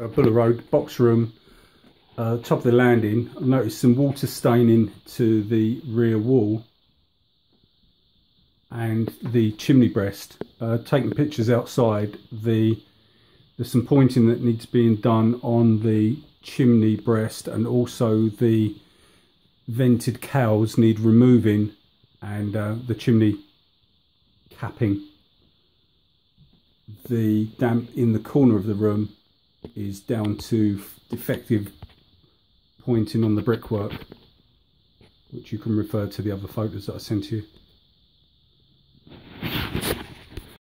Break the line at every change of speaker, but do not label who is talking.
uh, Buller Road box room, uh, top of the landing. I noticed some water staining to the rear wall and the chimney breast. Uh, taking pictures outside, the there's some pointing that needs being done on the chimney breast and also the vented cowls need removing and uh, the chimney capping. The damp in the corner of the room is down to defective pointing on the brickwork which you can refer to the other photos that I sent you.